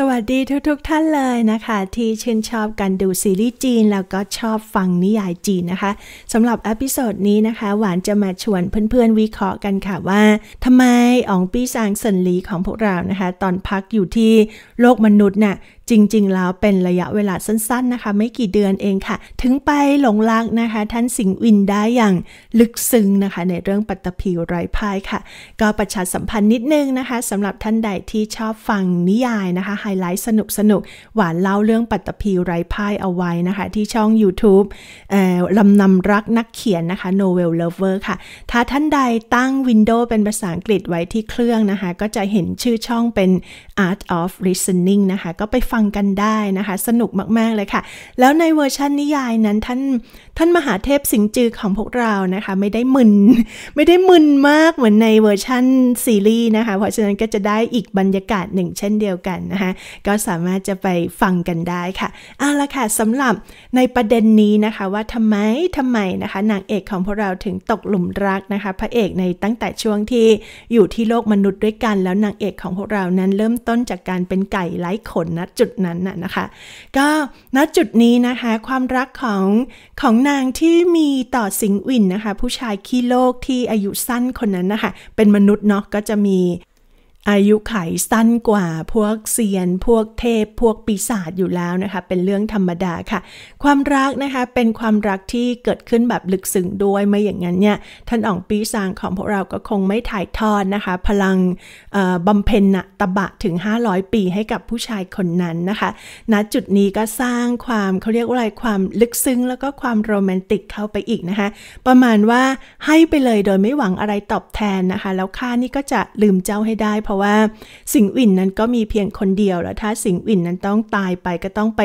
สวัสดีทุกๆทท่านเลยนะคะ ที่ชื่นชอบการดูซีรีส์จีน แล้วก็ชอบฟังนิยายจีนนะคะสำหรับ episode นี้นะคะ หวานจะมาชวนเพื่อนๆวิเคราะห์กันค่ะว่าทำไมอ๋องปี้ชางเสิ่นหลีของพวกเรานะคะ ตอนพักอยู่ที่โลกมนุษย์น่ะ จริง ๆ แล้วเป็นระยะเวลาสั้น ๆ นะคะ ไม่กี่เดือนเองค่ะ ถึงไปหลงรักนะคะ ท่านสิงอวิ๋นได้อย่างลึกซึ้งนะคะ ในเรื่องปฐพีไร้พ่ายค่ะ ก็ประชาสัมพันธ์นิดนึงนะคะสำหรับท่านใดที่ชอบฟังนิยายนะคะไฮไลท์สนุกสนุกหวานเล่าเรื่องปฐพีไร้พ่ายเอาไว้นะคะ ที่ช่อง YouTube ลำนำรักนักเขียนนะคะ Novel Lover ค่ะ ถ้าท่านใดตั้ง Windows เป็นภาษาอังกฤษไว้ที่เครื่องนะคะ ก็จะเห็นชื่อช่องเป็น Art of Listening นะคะ ก็ไปฟังกันได้นะคะ สนุกมาก ๆ เลยค่ะ แล้วในเวอร์ชันนิยายนั้นท่านท่านมหาเทพสิงจือของพวกเรานะคะ ไม่ได้มึน ไม่ได้มึนมากเหมือนในเวอร์ชันซีรีส์นะคะ เพราะฉะนั้นก็จะได้อีกบรรยากาศหนึ่งเช่นเดียวกันนะคะ ก็สามารถจะไปฟังกันได้ค่ะเอาละค่ะสำหรับในประเด็นนี้นะคะว่าทำไมทำไมนะคะนางเอกของพวกเราถึงตกหลุมรักนะคะ พระเอกในตั้งแต่ช่วงที่อยู่ที่โลกมนุษย์ด้วยกัน แล้วนางเอกของพวกเรานั้นเริ่มต้นจากการเป็นไก่ไร้ขนนะจุดนั้นน่ะนะคะ ก็ณจุดนี้นะคะ ความรักของของนางที่มีต่อสิงหวินนะคะ ผู้ชายขี้โลกที่อายุสั้นคนนั้นนะคะ เป็นมนุษย์เนาะก็จะมี อายุไขสั้นกว่าพวกเซียน พวกเทพ พวกปีศาจอยู่แล้วนะคะ เป็นเรื่องธรรมดาค่ะ ความรักนะคะเป็นความรักที่เกิดขึ้นแบบลึกซึ้งด้วยไม่อย่างนั้นเนี่ยท่านอ่องปีศาจของพวกเราก็คงไม่ถ่ายทอดนะคะ พลังบำเพ็ญนะตบะถึง 500 ปีให้กับผู้ชายคนนั้นนะคะณจุดนี้ก็สร้างความเขาเรียกว่าอะไรความลึกซึ้งแล้วก็ความโรแมนติกเข้าไปอีกนะคะ ประมาณว่าให้ไปเลยโดยไม่หวังอะไรตอบแทนนะคะ แล้วข้านี่ก็จะลืมเจ้าให้ได้เพราะราะว่าสิงอื่นนั้นก็มีเพียงคนเดียว แล้วถ้าสิงอื่นนั้นต้องตายไปก็ต้องไป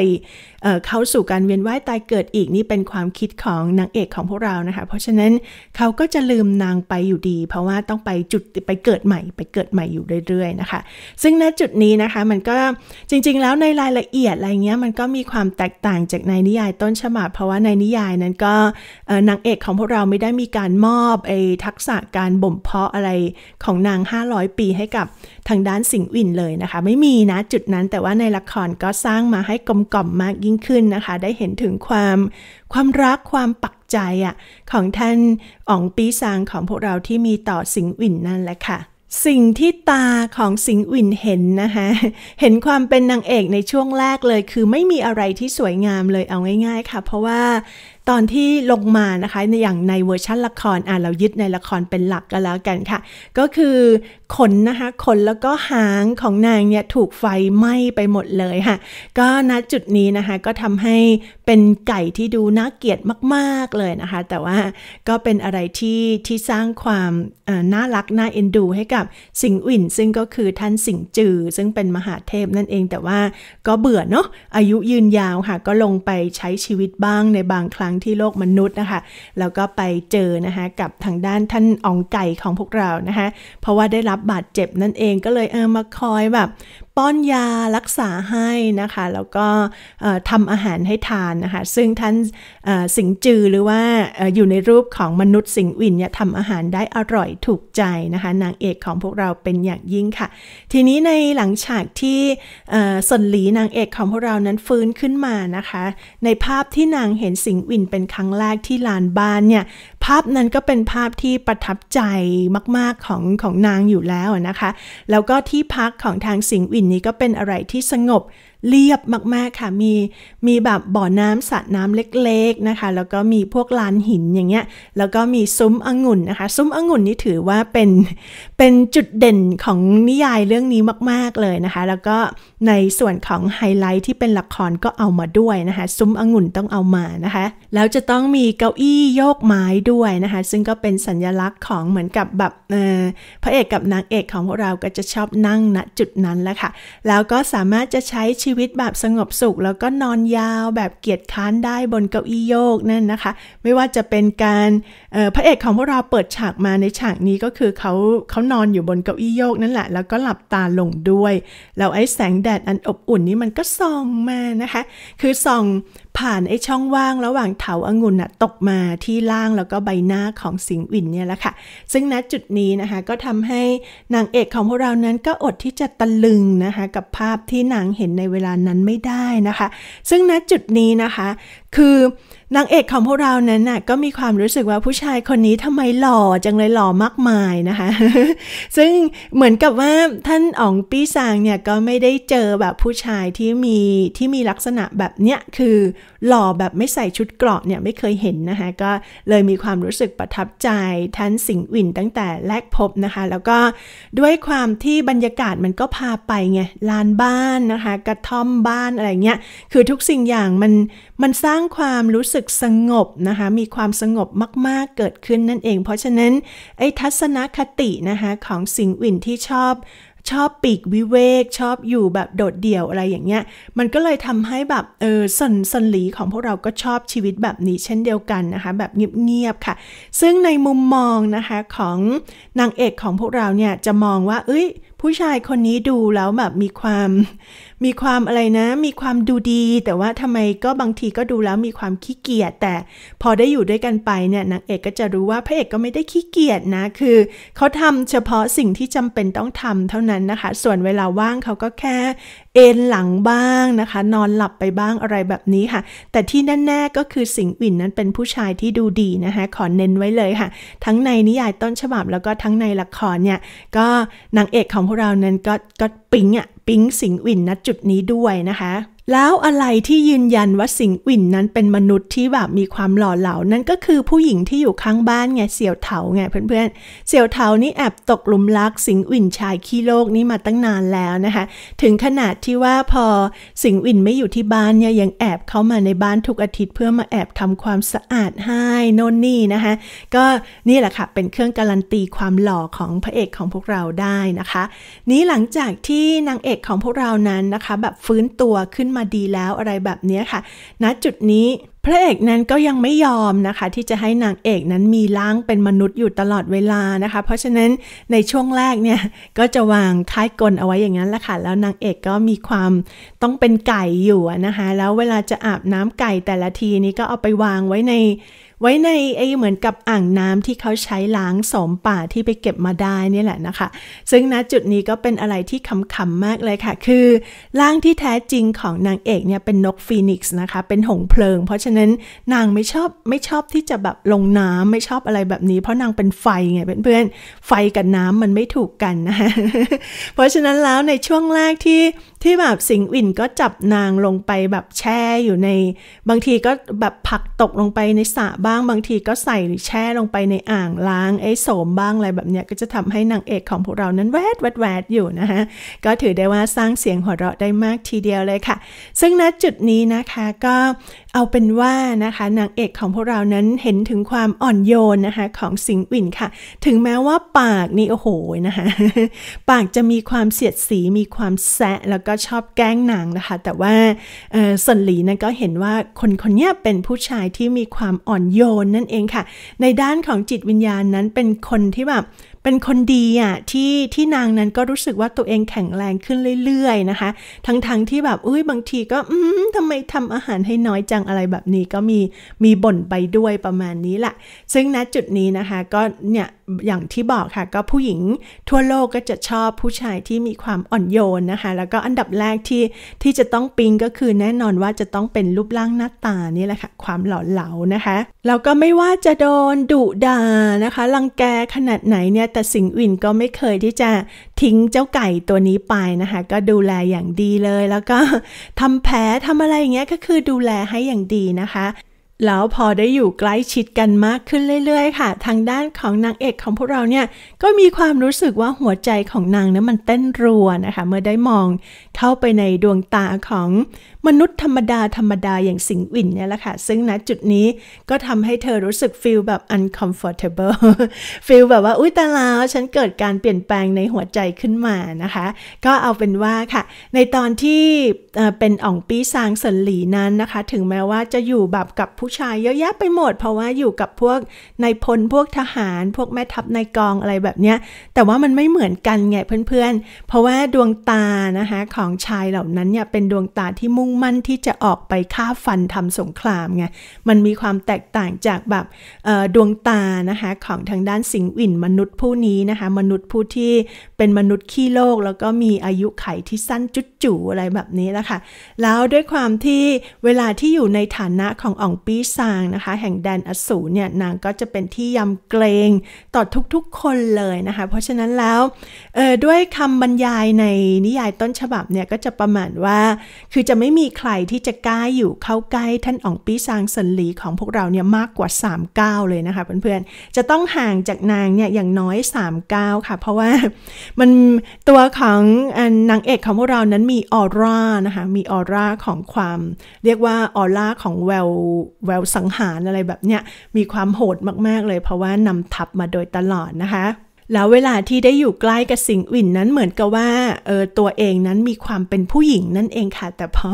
เเข้าสู่การเวียนว่ายตายเกิดอีกนี่เป็นความคิดของนางเอกของพวกเรานะคะ เพราะฉะนั้นเขาก็จะลืมนางไปอยู่ดี เพราะว่าต้องไปจุดไปเกิดใหม่ ไปเกิดใหม่อยู่เรื่อยๆนะคะ ซึ่งณจุดนี้นะคะมันก็จริงๆ แล้วในรายละเอียดอะไรเงี้ยมันก็มีความแตกต่างจากในนิยายต้นฉบับ เพราะว่าในนิยายนั้นก็นางเอกของพวกเราไม่ได้มีการมอบไอ้ทักษะการบ่มเพาะอะไรของนาง 500 ปีให้กับทางด้านสิงวินเลยนะคะ ไม่มีนะจุดนั้นแต่ว่าในละครก็สร้างมาให้กลมกล่อมมากยิ่งขึ้นนะคะ ได้เห็นถึงความความรักความปักใจอะของท่านอ๋องปีซางของพวกเราที่มีต่อสิงวินนั่นแหละค่ะสิ่งที่ตาของสิงวินเห็นนะคะเห็นความเป็นนางเอกในช่วงแรกเลย คือไม่มีอะไรที่สวยงามเลยเอาง่าย ๆ ค่ะ เพราะว่า ตอนที่ลงมานะคะในอย่างในเวอร์ชันละครอ่าเรายึดในละครเป็นหลักกันแล้วกันค่ะ ก็คือขนนะคะขนแล้วก็หางของนางเนี่ยถูกไฟไหม้ไปหมดเลยค่ะ ก็ณจุดนี้นะคะก็ทำให้เป็นไก่ที่ดูน่าเกลียดมากๆเลยนะคะ แต่ว่าก็เป็นอะไรที่ที่สร้างความน่ารักน่าเอ็นดูให้กับสิงวินซึ่งก็คือท่านสิงจือ ซึ่งเป็นมหาเทพนั่นเองแต่ว่าก็เบื่อเนาะอายุยืนยาวค่ะ ก็ลงไปใช้ชีวิตบ้างในบางครั้งที่โลกมนุษย์นะคะ แล้วก็ไปเจอนะคะกับทางด้านท่านองไก่ของพวกเรานะคะ เพราะว่าได้รับบาดเจ็บนั่นเองก็เลยเออมาคอยแบบป้อนยารักษาให้นะคะ แล้วก็ทำอาหารให้ทานนะคะ ซึ่งท่านสิงจือหรือว่าอยู่ในรูปของมนุษย์สิงวินเนี่ยทำอาหารได้อร่อยถูกใจนะคะ นางเอกของพวกเราเป็นอย่างยิ่งค่ะ ทีนี้ในหลังฉากที่สนหลีนางเอกของพวกเรานั้นฟื้นขึ้นมานะคะ ในภาพที่นางเห็นสิงวินเป็นครั้งแรกที่ลานบ้านเนี่ย ภาพนั้นก็เป็นภาพที่ประทับใจมาก ๆ ของของนางอยู่แล้วนะคะ แล้วก็ที่พักของทางสิงห์วินนี้ก็เป็นอะไรที่สงบ เรียบมากๆค่ะ มีมีแบบบ่อน้ำสระน้ำเล็กๆนะคะ แล้วก็มีพวกลานหินอย่างเงี้ย แล้วก็มีซุ้มองุ่นนะคะ ซุ้มองุ่นนี่ถือว่าเป็นเป็นจุดเด่นของนิยายเรื่องนี้มาก ๆเลยนะคะ แล้วก็ในส่วนของไฮไลท์ที่เป็นละครก็เอามาด้วยนะคะ ซุ้มองุ่นต้องเอามานะคะ แล้วจะต้องมีเก้าอี้โยกไม้ด้วยนะคะ ซึ่งก็เป็นสัญลักษณ์ของเหมือนกับแบบพระเอกกับนางเอกของพวกเราก็จะชอบนั่งณจุดนั้นแหละค่ะ แล้วก็สามารถจะใช้ชีีวิตแบบสงบสุข แล้วก็นอนยาวแบบเกียรค้านได้บนเก้าอี้โยกนั่นนะคะ ไม่ว่าจะเป็นการพระเอกของพวกเราเปิดฉากมาในฉากนี้ก็คือเขาเขานอนอยู่บนเก้าอี้โยกนั่นแหละ แล้วก็หลับตาลงด้วยแล้วไอ้แสงแดดอันอบอุ่นนี้มันก็ส่องมานะคะ คือส่องผ่านไอ้ช่องว่างระหว่างเถาอางุ่นตกมาที่ล่างแล้วก็ใบหน้าของสิงห์วินเนี่ยแหละค่ะ ซึ่งณจุดนี้นะคะก็ทำให้นางเอกของพวกเรานั้นก็อดที่จะตะลึงนะคะกับภาพที่นางเห็นในเวลานั้นไม่ได้นะคะ ซึ่งณจุดนี้นะคะคือ นางเอกของพวกเรานั้นน่ะก็มีความรู้สึกว่าผู้ชายคนนี้ทำไมหล่อจังเลยหล่อมากมายนะคะ ซึ่งเหมือนกับว่าท่านอ๋องปี้ซางเนี่ยก็ไม่ได้เจอแบบผู้ชายที่มีที่มีลักษณะแบบเนี้ยคือหล่อแบบไม่ใส่ชุดเกราะเนี่ยไม่เคยเห็นนะคะก็เลยมีความรู้สึกประทับใจท่านสิงห์วินตั้งแต่แรกพบนะคะ แล้วก็ด้วยความที่บรรยากาศมันก็พาไปไงลานบ้านนะคะ กระท่อมบ้านอะไรเงี้ยคือทุกสิ่งอย่างมันมันสร้างความรู้สึกสึกสงบนะคะ มีความสงบมากๆเกิดขึ้นนั่นเอง เพราะฉะนั้นไอ้ทัศนคตินะคะของสิงห์วินที่ชอบชอบปีกวิเวก ชอบอยู่แบบโดดเดี่ยวอะไรอย่างเงี้ย มันก็เลยทำให้แบบเออสันสันหลีของพวกเราก็ชอบชีวิตแบบนี้เช่นเดียวกันนะคะ แบบเงียบๆค่ะ ซึ่งในมุมมองนะคะของนางเอกของพวกเราเนี่ยจะมองว่า เอ้ย ผู้ชายคนนี้ดูแล้วแบบมีความมีความอะไรนะ มีความดูดี แต่ว่าทำไมก็บางทีก็ดูแล้วมีความขี้เกียจแต่พอได้อยู่ด้วยกันไปเนี่ยนางเอกก็จะรู้ว่าพระเอกก็ไม่ได้ขี้เกียจนะคือเขาทำเฉพาะสิ่งที่จำเป็นต้องทำเท่านั้นนะคะ ส่วนเวลาว่างเขาก็แค่เอนหลังบ้างนะคะ นอนหลับไปบ้างอะไรแบบนี้ค่ะ แต่ที่แน่ๆก็คือสิงห์วินนั้นเป็นผู้ชายที่ดูดีนะคะขอเน้นไว้เลยค่ะ ทั้งในนิยายต้นฉบับแล้วก็ทั้งในละครเนี่ยก็นางเอกของพวกเรานั้นก็ก็ปิ๊งอะปิ๊งสิงห์วินณจุดนี้ด้วยนะคะ แล้วอะไรที่ยืนยันว่าสิงห์วินนั้นเป็นมนุษย์ที่แบบมีความหล่อเหลา นั่นก็คือผู้หญิงที่อยู่ข้างบ้านไงเสี่ยวเถาไงเพื่อนๆ เสี่ยวเถานี่แอบตกหลุมรักสิงห์วินชายขี้โลกนี้มาตั้งนานแล้วนะคะ ถึงขนาดที่ว่าพอสิงห์วินไม่อยู่ที่บ้านเนี่ยยังแอบเข้ามาในบ้านทุกอาทิตย์เพื่อมาแอบทำความสะอาดให้น่นนี่นะคะ ก็นี่แหละค่ะเป็นเครื่องการันตีความหล่อของพระเอกของพวกเราได้นะคะ นี้หลังจากที่นางเอกของพวกเรานั้นนะคะ แบบฟื้นตัวขึ้นมาดีแล้วอะไรแบบนี้ค่ะณจุดนี้พระเอกนั้นก็ยังไม่ยอมนะคะ ที่จะให้นางเอกนั้นมีร่างเป็นมนุษย์อยู่ตลอดเวลานะคะ เพราะฉะนั้นในช่วงแรกเนี่ยก็จะวางค่ายกลเอาไว้อย่างนั้นแหละค่ะแล้วนางเอกก็มีความต้องเป็นไก่อยู่นะคะแล้วเวลาจะอาบน้ำไก่แต่ละทีนี้ก็เอาไปวางไว้ใน ไว้ในไอ้เหมือนกับอ่างน้ำที่เขาใช้ล้างสมป่าที่ไปเก็บมาได้นี่แหละนะคะ ซึ่งณจุดนี้ก็เป็นอะไรที่ขำๆมากเลยค่ะ คือร่างที่แท้จริงของนางเอกเนี่ยเป็นนกฟีนิกซ์นะคะ เป็นหงเพลิง เพราะฉะนั้นนางไม่ชอบไม่ชอบที่จะแบบลงน้ำไม่ชอบอะไรแบบนี้ เพราะนางเป็นไฟไงเพื่อนๆไฟกับน้ำมันไม่ถูกกันนะคะเพราะฉะนั้นแล้วในช่วงแรกที่ ที่แบบสิงวินก็จับนางลงไปแบบแช่อยู่ใน บางทีก็แบบผักตกลงไปในสระบ้าง บางทีก็ใส่หรือแช่ลงไปในอ่างล้างไอ้โสมบ้างอะไรแบบเนี้ยก็จะทำให้นางเอกของพวกเรานั้นแวดแวดแวดอยู่นะคะก็ถือได้ว่าสร้างเสียงหัวเราะได้มากทีเดียวเลยค่ะ ซึ่งณจุดนี้นะคะก็เอาเป็นว่านะคะนางเอกของพวกเรานั้นเห็นถึงความอ่อนโยนนะคะของสิงห์วินค่ะ ถึงแม้ว่าปากนี่โอ้โหนะคะปากจะมีความเสียดสีมีความแซะแล้วก็ชอบแกล้งนางนะคะ แต่ว่าสันหลีนั้นก็เห็นว่าคนคนนี้เป็นผู้ชายที่มีความอ่อนโยนนั่นเองค่ะ ในด้านของจิตวิญญาณนั้นเป็นคนที่แบบ เป็นคนดีอะที่ที่นางนั้นก็รู้สึกว่าตัวเองแข็งแรงขึ้นเรื่อยๆนะคะ ทั้งๆทที่แบบอุ้ยบางทีก็อืมทำไมทำอาหารให้น้อยจังอะไรแบบนี้ก็มีมีบ่นไปด้วยประมาณนี้แหละ ซึ่งณจุดนี้นะคะก็เนี่ยอย่างที่บอกค่ะก็ผู้หญิงทั่วโลกก็จะชอบผู้ชายที่มีความอ่อนโยนนะคะ แล้วก็อันดับแรกที่ที่จะต้องปิงก็คือแน่นอนว่าจะต้องเป็นรูปร่างหน้าตานี่แหละค่ะ ความหล่อเหลานะคะแล้วก็ไม่ว่าจะโดนดุด่านะคะรังแกขนาดไหนเนี่ยแต่สิงห์วินก็ไม่เคยที่จะทิ้งเจ้าไก่ตัวนี้ไปนะคะ ก็ดูแลอย่างดีเลย แล้วก็ทำแผลทำอะไรอย่างเงี้ยก็คือดูแลให้อย่างดีนะคะ แล้วพอได้อยู่ใกล้ชิดกันมากขึ้นเรื่อยๆ ค่ะ ทางด้านของนางเอกของพวกเราเนี่ยก็มีความรู้สึกว่าหัวใจของนางนั้นมันเต้นรัวนะคะ เมื่อได้มองเข้าไปในดวงตาของมนุษย์ธรรมดาธรรมดาอย่างสิงวินเนี่ยแหละค่ะ ซึ่งณจุดนี้ก็ทำให้เธอรู้สึกฟีลแบบ uncomfortable ฟีลแบบว่า อุ้ยตาลาวฉันเกิดการเปลี่ยนแปลงในหัวใจขึ้นมานะคะ ก็เอาเป็นว่าค่ะ ในตอนที่เป็นอ่องปี้ซางสันหลีนั้นนะคะ ถึงแม้ว่าจะอยู่แบบกับผู้ชายเยอะแยะไปหมด เพราะว่าอยู่กับพวกนายพลพวกทหาร พวกแม่ทัพนายกองอะไรแบบเนี้ย แต่ว่ามันไม่เหมือนกันไงเพื่อนๆ เพราะว่าดวงตานะคะของชายเหล่านั้นเนี่ยเป็นดวงตาที่มุ่งมั่นที่จะออกไปฆ่าฟันทำสงครามไงมันมีความแตกต่างจากแบบดวงตานะคะของทางด้านสิงวินมนุษย์ผู้นี้นะคะ มนุษย์ผู้ที่เป็นมนุษย์ขี้โลก แล้วก็มีอายุไขที่สั้นจุดจู่อะไรแบบนี้แหละค่ะแล้วด้วยความที่เวลาที่อยู่ในฐานะของอ่องปีซางนะคะ แห่งแดนอสูรเนี่ยนางก็จะเป็นที่ยำเกรงต่อทุกๆคนเลยนะคะ เพราะฉะนั้นแล้วด้วยคำบรรยายในนิยายต้นฉบับเนี่ยก็จะประมาณว่า คือจะไม่มีใครที่จะกล้าอยู่เข้าใกล้ท่านอ่องปีซางสันหลีของพวกเราเนี่ยมากกว่า 3 ก้าวเลยนะคะเพื่อนๆจะต้องห่างจากนางเนี่ยอย่างน้อย 3 ก้าวค่ะ เพราะว่ามันตัวของนางเอกของพวกเรานั้นมีออร่านะคะมีออร่าของความเรียกว่าออร่าของแววแววสังหารอะไรแบบเนี้ยมีความโหดมากๆเลยเพราะว่านำทับมาโดยตลอดนะคะ แล้วเวลาที่ได้อยู่ใกล้กับสิงห์วินนั้นเหมือนกับว่าเออตัวเองนั้นมีความเป็นผู้หญิงนั่นเองค่ะ แต่พอ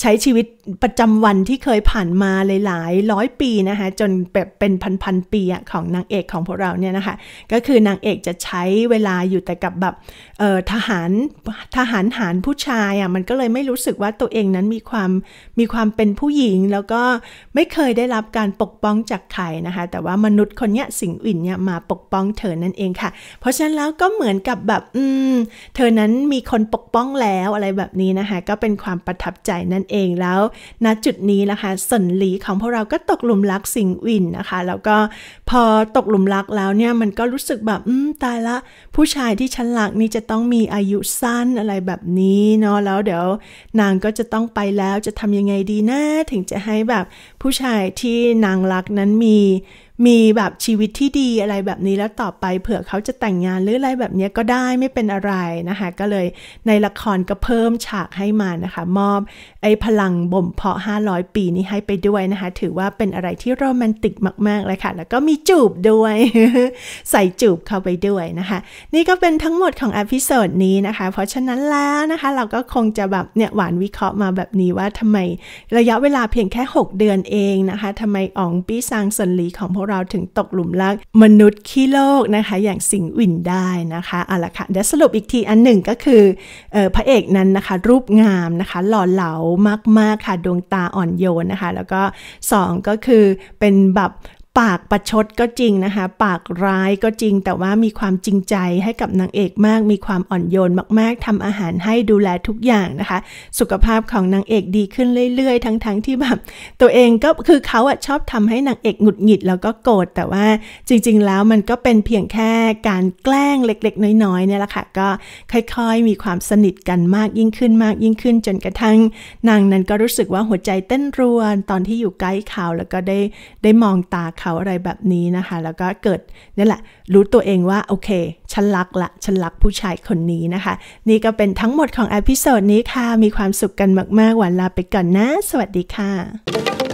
ใช้ชีวิตประจำวันที่เคยผ่านมาหลายร้อยปีนะคะจนแบบเป็นพันๆปีของนางเอกของพวกเราเนี่ยนะคะ ก็คือนางเอกจะใช้เวลาอยู่แต่กับแบบเออทหารทหารหารผู้ชายอะมันก็เลยไม่รู้สึกว่าตัวเองนั้นมีความมีความเป็นผู้หญิง แล้วก็ไม่เคยได้รับการปกป้องจากใครนะคะ แต่ว่ามนุษย์คนนี้สิงห์วินเนี่ยมาปกป้องเธอนั่นเองค่ะเพราะฉะนั้นแล้วก็เหมือนกับแบบ อืม เธอนั้นมีคนปกป้องแล้วอะไรแบบนี้นะคะ ก็เป็นความประทับใจนั่นเองแล้วณจุดนี้นะคะสนหลีของพวกเราก็ตกหลุมรักสิงวินนะคะ แล้วก็พอตกหลุมรักแล้วเนี่ยมันก็รู้สึกแบบอืมตายละ ผู้ชายที่ฉันรักนี่จะต้องมีอายุสั้นอะไรแบบนี้เนาะแล้วเดี๋ยวนางก็จะต้องไปแล้วจะทำยังไงดีนะถึงจะให้แบบผู้ชายที่นางรักนั้นมี มีแบบชีวิตที่ดีอะไรแบบนี้แล้วต่อไปเผื่อเขาจะแต่งงานหรืออะไรแบบนี้ก็ได้ไม่เป็นอะไรนะคะก็เลยในละครก็เพิ่มฉากให้มานะคะ มอบไอ้พลังบ่มเพาะ 500 ปีนี้ให้ไปด้วยนะคะ ถือว่าเป็นอะไรที่โรแมนติกมากๆเลยค่ะ แล้วก็มีจูบด้วย ใส่จูบเข้าไปด้วยนะคะ นี่ก็เป็นทั้งหมดของ episode นี้นะคะ เพราะฉะนั้นแล้วนะคะเราก็คงจะแบบเนี่ยหวานวิเคราะห์มาแบบนี้ว่าทำไมระยะเวลาเพียงแค่ 6 เดือนเองนะคะทำไมอ๋องปี้ซางสนหลีของพวกเราถึงตกหลุมรักมนุษย์ขี้โลกนะคะ อย่างสิงวินได้นะคะเอาละค่ะเดี๋ยวสรุปอีกทีอันหนึ่งก็คืออพระเอกนั้นนะคะ รูปงามนะคะ หล่อเหลามากๆค่ะดวงตาอ่อนโยนนะคะ แล้วก็ 2 ก็คือเป็นแบบ ปากประชดก็จริงนะคะ ปากร้ายก็จริง แต่ว่ามีความจริงใจให้กับนางเอกมาก มีความอ่อนโยนมาก ๆทำอาหารให้ดูแลทุกอย่างนะคะ สุขภาพของนางเอกดีขึ้นเรื่อย ๆ ทั้งๆทที่แบบตัวเองก็คือเขาอะชอบทำให้นางเอกหงุดหงิดแล้วก็โกรธแต่ว่าจริง ๆ แล้วมันก็เป็นเพียงแค่การแกล้งเล็ก ๆ น้อยๆเนี่ยแหละค่ะก็ค่อยๆ มีความสนิทกันมากยิ่งขึ้นมากยิ่งขึ้น จนกระทั่ง นางนั้นก็รู้สึกว่าหัวใจเต้นรัวตอนที่อยู่ใกล้เขาแล้วก็ได้ได้มองตาเขาอะไรแบบนี้นะคะ แล้วก็เกิดนี่แหละ รู้ตัวเองว่า โอเคฉันรักละฉันรักผู้ชายคนนี้นะคะ นี่ก็เป็นทั้งหมดของ episode นี้ค่ะ มีความสุขกันมากๆหวานลาไปก่อนนะ สวัสดีค่ะ